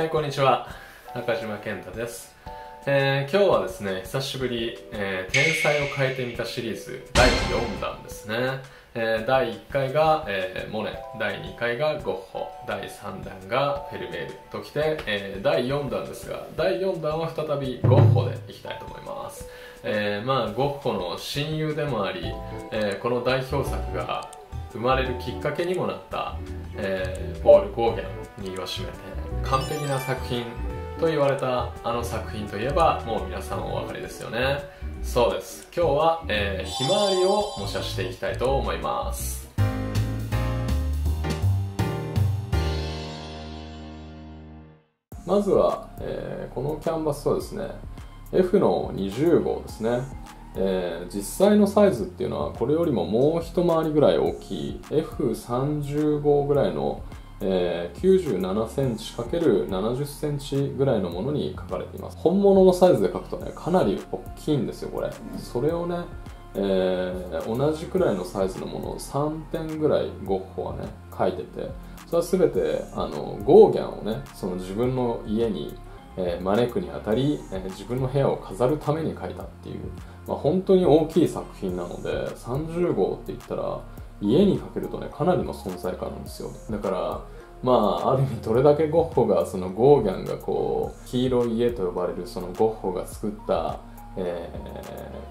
えー、こんにちは。中島健太です、えー、今日はですね久しぶり、えー、天才を変えてみたシリーズ第4弾ですね、え第1回が、えモネ。第2回がゴッホ。第3弾がフェルメールときて、え第4弾ですが第4弾は再びゴッホでいきたいと思います。えまあゴッホの親友でもあり、えこの代表作が生まれるきっかけにもなった、えー、ポール・ゴーギャンに言わしめて完璧な作品と言われたあの作品といえばもう皆さんお分かりですよね。そうです。今日は、えー、ひまわりを模写していきたいと思います。まずは、えー、このキャンバスはですね F の20号ですね、えー、実際のサイズっていうのはこれよりももう一回りぐらい大きい F30 号ぐらいのえー、97センチ ×70 センチぐらいのものに書かれています。本物のサイズで書くとねかなり大きいんですよこれ。それをね、えー、同じくらいのサイズのものを3点ぐらいゴッホはね書いててそれは全てあのゴーギャンをねその自分の家に、えー、招くにあたり、え、自分の部屋を飾るために書いたっていう、まあ、本当に大きい作品なので30号って言ったら家にかけるとねかなりの存在感なんですよ。だからまあある意味どれだけゴッホがそのゴーギャンがこう黄色い家と呼ばれるそのゴッホが作った、え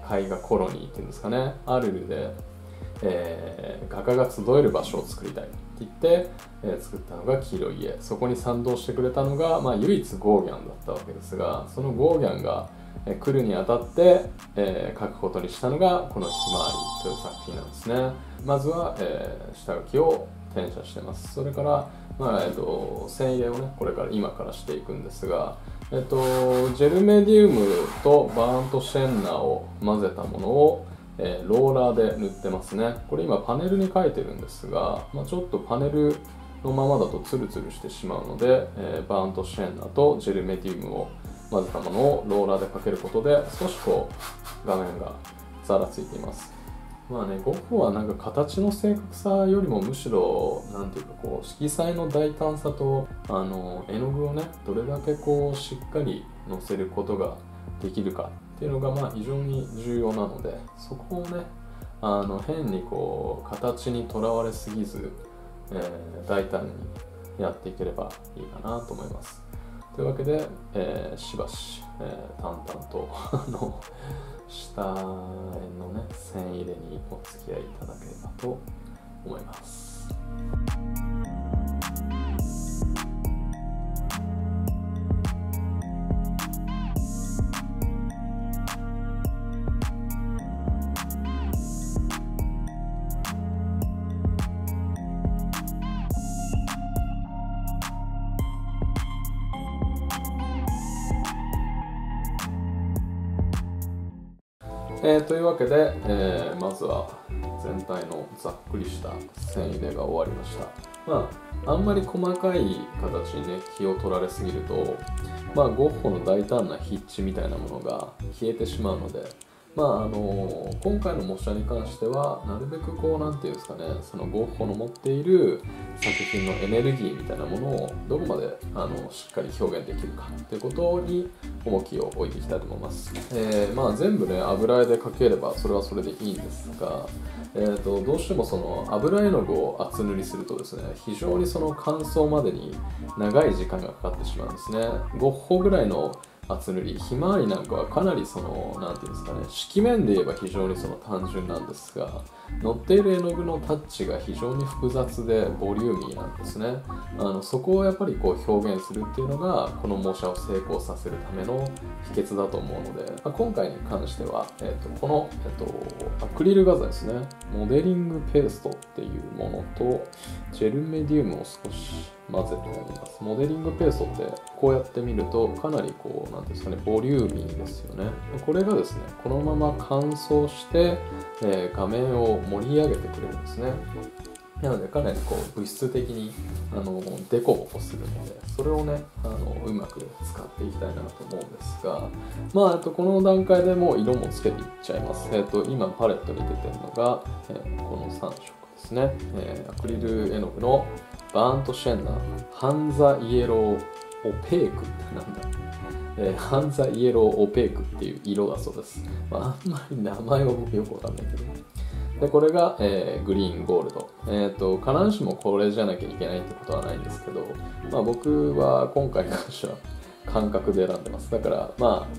ー、絵画コロニーっていうんですかね。アルルで、えー、画家が集える場所を作りたいって言って、えー、作ったのが黄色い家。そこに賛同してくれたのが、まあ、唯一ゴーギャンだったわけですがそのゴーギャンがえ来るにあたって、えー、書くことにしたのがこの「ひまわり」という作品なんですね。まずは、えー、下書きを転写してます。それから、まあえーと、線入れをねこれから今からしていくんですが、えーと、ジェルメディウムとバーントシェンナーを混ぜたものを、えー、ローラーで塗ってますね。これ今パネルに書いてるんですが、まあ、ちょっとパネルのままだとツルツルしてしまうので、えー、バーントシェンナとジェルメディウムを混ぜたものをローラーでかけることで少しこう画面がざらついていますまあねゴッホはなんか形の正確さよりもむしろ何ていうかこう色彩の大胆さとあの絵の具をねどれだけこうしっかりのせることができるかっていうのがまあ非常に重要なのでそこをねあの変にこう形にとらわれすぎず、えー、大胆にやっていければいいかなと思います。というわけで、えー、しばし、えー、淡々と の下辺のね線入れにお付き合いいただければと思います。えー、というわけで、えー、まずは全体のざっくりした線入れが終わりました。まああんまり細かい形にね気を取られすぎるとまあゴッホの大胆な筆致みたいなものが消えてしまうのでまああの今回の模写に関してはなるべくこう何て言うんですかねそのゴッホの持っている作品のエネルギーみたいなものをどこまであのしっかり表現できるかっていうことに重きを置いていきたいと思います、えー、まあ全部ね油絵で描ければそれはそれでいいんですが、えーと、どうしてもその油絵の具を厚塗りするとですね非常にその乾燥までに長い時間がかかってしまうんですね。ゴッホぐらいの厚塗り。ひまわりなんかはかなりその何て言うんですかね。色面で言えば非常にその単純なんですが乗っている絵の具のタッチが非常に複雑でボリューミーなんですね。あのそこをやっぱりこう表現するっていうのがこの模写を成功させるための秘訣だと思うので、まあ、今回に関しては、えーと、この、えーと、アクリル画材ですね。モデリングペーストっていうものとジェルメディウムを少し混ぜてあります。モデリングペーストってこうやって見るとかなりこう何ですかねボリューミーですよね。これがですねこのまま乾燥して、えー、画面を盛り上げてくれるんですね。なのでかなりこう物質的にあのデコボコするのでそれをねあのうまく使っていきたいなと思うんですがまあとこの段階でもう色もつけていっちゃいます、えーと、今パレットに出てるのが、えー、この3色ですね、えー、アクリル絵の具のバーントシェンナーハンザイエローオペークってなんだ？えー、ハンザイエローオペークっていう色だそうです。まあ、あんまり名前は僕よくわかんないけど。で、これが、えー、グリーンゴールド。えっ、ー、と、必ずしもこれじゃなきゃいけないってことはないんですけど、まあ僕は今回に関しては感覚で選んでます。だから、まあ、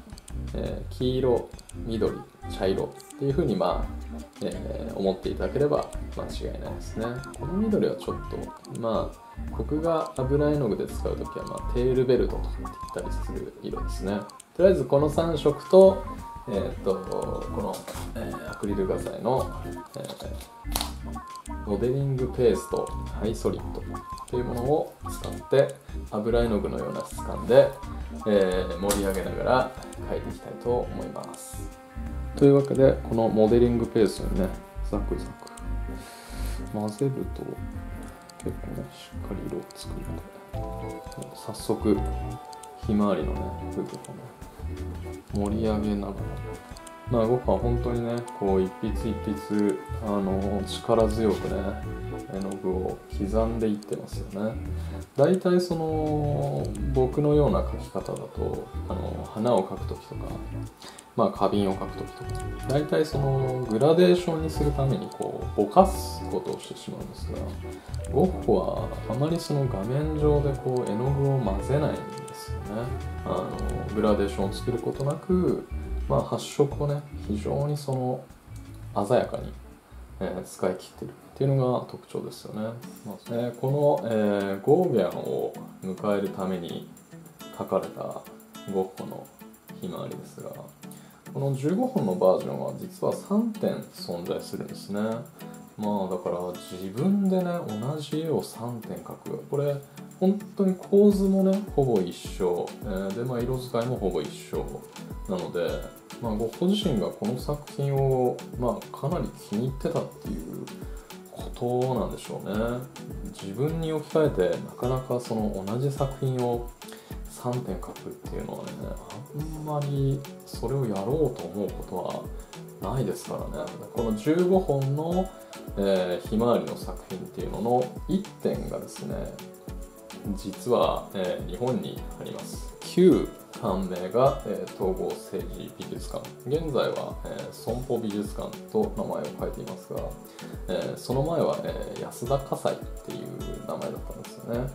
えー、黄色、緑、茶色っていうふうに、まあ、えー、思っていただければ間違いないですね。この緑はちょっと、まあ、僕が油絵の具で使う時は、まあ、テールベルトとかって言ったりする色ですねとりあえずこの3色と,、えーと、この、えー、アクリル画材の、えー、モデリングペーストハイソリッドというものを使って油絵の具のような質感で、えー、盛り上げながら描いていきたいと思いますというわけでこのモデリングペースにねザクザク混ぜると結構ねしっかり色をつくので早速ひまわりのね部分をね盛り上げながらまあ僕は本当にねこう一筆一筆あの力強くね絵の具を刻んでいってますよね。大体その僕のような描き方だとあの花を描く時とかまあ、花瓶を描く時とか大体そのグラデーションにするためにこうぼかすことをしてしまうんですがゴッホはあまりその画面上でこう絵の具を混ぜないんですよね。あのグラデーションを作ることなく、まあ、発色をね非常にその鮮やかに、えー、使い切ってるっていうのが特徴ですよね、まあえー、この、えー、ゴーギャンを迎えるために描かれたゴッホのひまわりですがこの15本のバージョンは実は3点存在するんですね。まあだから自分でね同じ絵を3点描く。これ本当に構図もねほぼ一緒、え、でまあ色使いもほぼ一緒なのでまあゴッホ自身がこの作品をまあかなり気に入ってたっていうことなんでしょうね。自分に置き換えてなかなかその同じ作品を3点書くっていうのはねあんまりそれをやろうと思うことはないですからね。この15本の、えー、ひまわりの作品っていうのの1点がですね実は、えー、日本にあります。旧館名が、えー、統合政治美術館。現在は、えー、損保美術館と名前を変えていますが、えー、その前は、えー、安田火災っていう名前だったんですよね、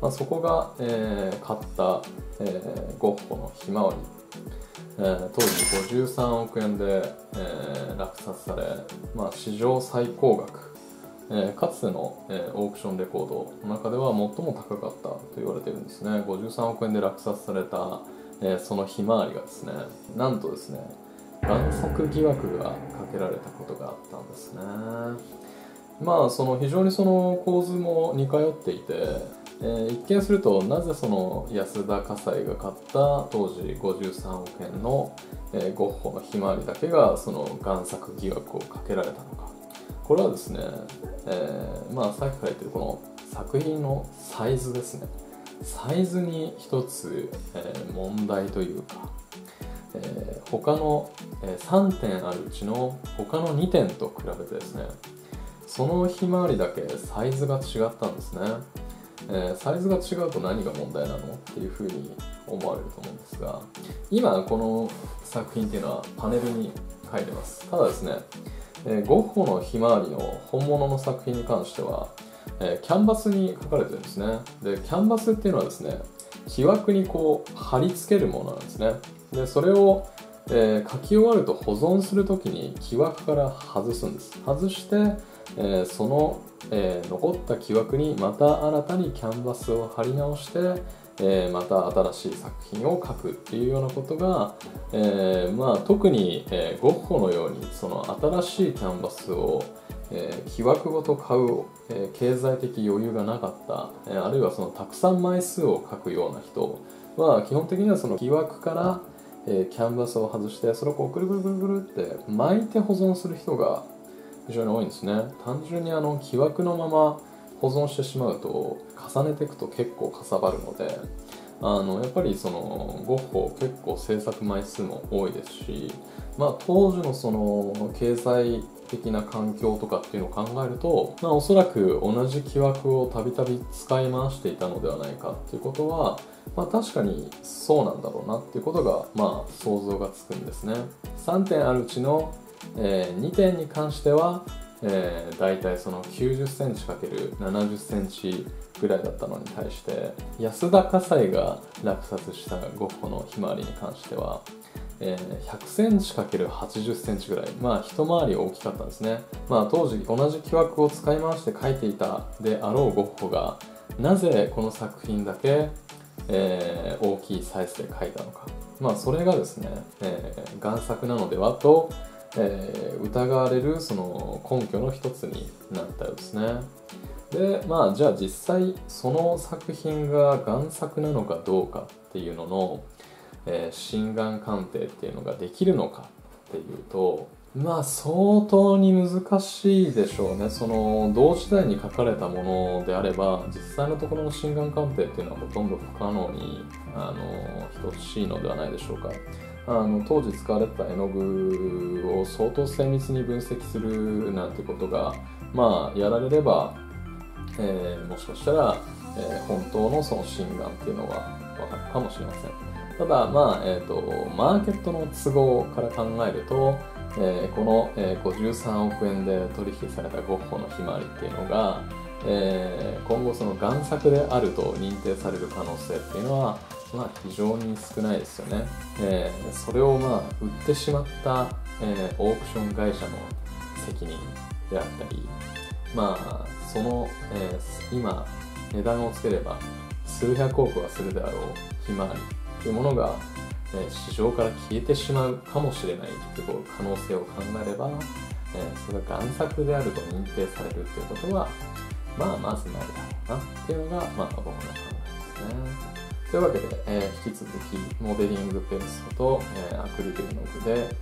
まあ、そこが、えー、買った、えー、ゴッホのひまわり。えー、当時53億円で、えー、落札され、まあ、史上最高額。えー、かつての、えー、オークションレコードの中では最も高かったと言われてるんですね。53億円で落札された、えー、そのひまわりがですねなんとですね贋作疑惑がかけられたことがあったんですね。まあその非常にその構図も似通っていて、えー、一見するとなぜその安田火災が買った当時53億円の、えー、ゴッホのひまわりだけがその贋作疑惑をかけられたのか。これはですね、えー、まあさっきから言ってるこの作品のサイズですね。サイズに一つ、えー、問題というか、えー、他の、えー、3点あるうちの他の2点と比べてですねそのひまわりだけサイズが違ったんですね、えー、サイズが違うと何が問題なのっていうふうに思われると思うんですが今この作品っていうのはパネルに書いてます。ただですねえー、ゴッホのひまわりの本物の作品に関しては、えー、キャンバスに書かれてるんですね。でキャンバスっていうのはですね木枠にこう貼り付けるものなんですね。でそれを、えー、書き終わると保存する時に木枠から外すんです。外して、えー、その、え、残った木枠にまた新たにキャンバスを貼り直してえー、また新しい作品を描くっていうようなことが、えー、まあ、特に、えー、ゴッホのようにその新しいキャンバスを、え木枠ごと買う、え経済的余裕がなかった、えあるいはそのたくさん枚数を書くような人は基本的にはその木枠から、えキャンバスを外してそれをこうぐるぐるぐるぐるって巻いて保存する人が非常に多いんですね。単純にあの木枠のまま保存してしまうと重ねていくと結構かさばるのであのやっぱりそのゴッホ結構制作枚数も多いですし、まあ、当時のその経済的な環境とかっていうのを考えると、まあ、おそらく同じ木枠をたびたび使い回していたのではないかっていうことは、まあ、確かにそうなんだろうなっていうことが、まあ、想像がつくんですね。3点あるうちの、えー、2点に関しては、えー、大体その90センチ ×70 センチぐらいだったのに対して安田火災が落札したゴッホのひまわりに関しては、えー、100センチ ×80 センチぐらいまあ一回り大きかったんですね。まあ当時同じ木枠を使い回して描いていたであろうゴッホがなぜこの作品だけ、えー、大きいサイズで描いたのか。まあそれがですね、えー、贋作なのではとえー、疑われるその根拠の一つになったようですね。でまあじゃあ実際その作品が贋作なのかどうかっていうのの、えー、心眼鑑定っていうのができるのかっていうとまあ相当に難しいでしょうねその同時代に書かれたものであれば実際のところの心眼鑑定っていうのはほとんど不可能にあの等しいのではないでしょうか。あの当時使われてた絵の具を相当精密に分析するなんてことがまあやられればえー、もしかしたら、えー、本当のその心眼っていうのは分かるかもしれません。ただまあ、えーと、マーケットの都合から考えると、えー、この、えー、53億円で取引されたゴッホのひまわりっていうのが、えー、今後その贋作であると認定される可能性っていうのはまあ非常に少ないですよね、えー、それをまあ売ってしまった、えー、オークション会社の責任であったりまあその、えー、今値段をつければ数百億はするであろうひまわりというものが、えー、市場から消えてしまうかもしれないという可能性を考えれば、えー、それが贋作であると認定されるということはまあまずないだろうなっていうのが、まあ、僕の考えですね。というわけで、えー、引き続きモデリングペーストと、えー、アクリル絵の具で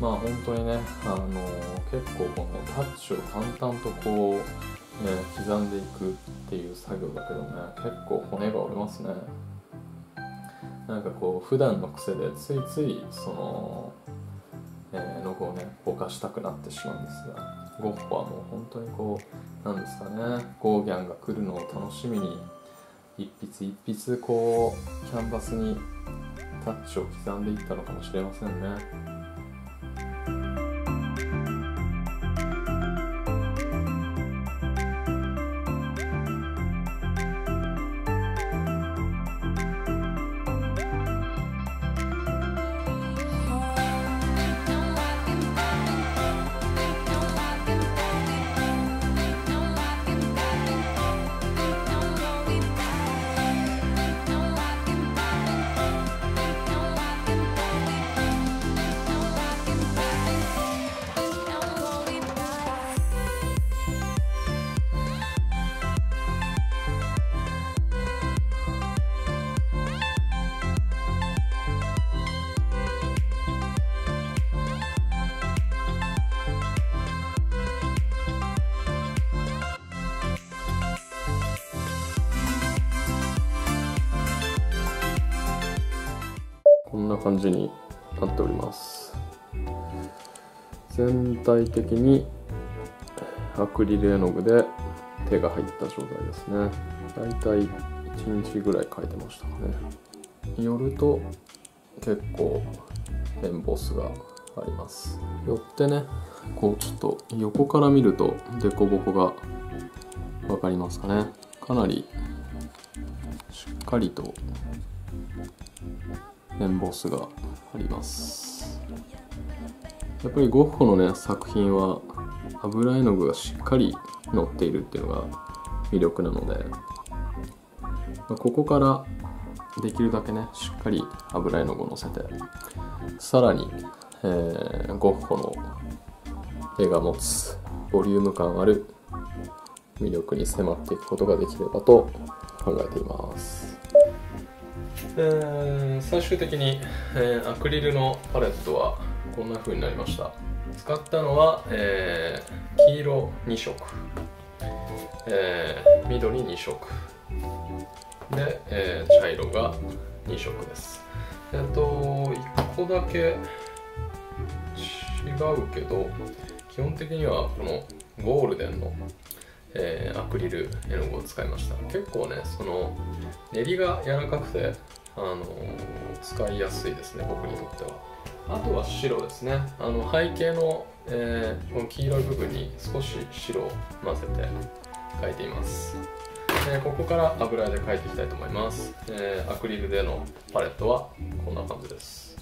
まあ本当にね、あのー、結構このタッチを淡々とこう、ね、刻んでいくっていう作業だけどね結構骨が折れますね。なんかこう普段の癖でついついその、えー、の具をねぼかしたくなってしまうんですがゴッホはもう本当にこうなんですかねゴーギャンが来るのを楽しみに一筆一筆こうキャンバスにタッチを刻んでいったのかもしれませんね。感じになっております。全体的にアクリル絵の具で手が入った状態ですね。だいたい1日ぐらい描いてましたかね。よると結構エンボスがあります。よってねこうちょっと横から見ると凸凹が分かりますかね。かなりしっかりとエンボスがあります。やっぱりゴッホのね作品は油絵の具がしっかり乗っているっていうのが魅力なのでここからできるだけねしっかり油絵の具を乗せてさらに、えー、ゴッホの絵が持つボリューム感ある魅力に迫っていくことができればと考えています。え、最終的に、えー、アクリルのパレットはこんな風になりました。使ったのは、えー、黄色2色、えー、緑2色。で、え、茶色が2色です。えっと1個だけ違うけど基本的にはこのゴールデンの、えー、アクリル絵の具を使いました。結構ねその練りが柔らかくて、あの、使いやすいですね僕にとっては。あとは白ですね。あの背景の、えー、この黄色い部分に少し白を混ぜて描いています。え、ここから油絵で描いていきたいと思います、えー、アクリルでのパレットはこんな感じです。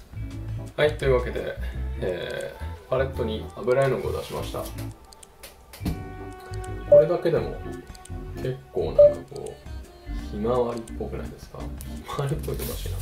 はいというわけで、えー、パレットに油絵の具を出しました。これだけでも結構なんかこうひまわりっぽくないですか？ひまわりっぽいとおかしいな。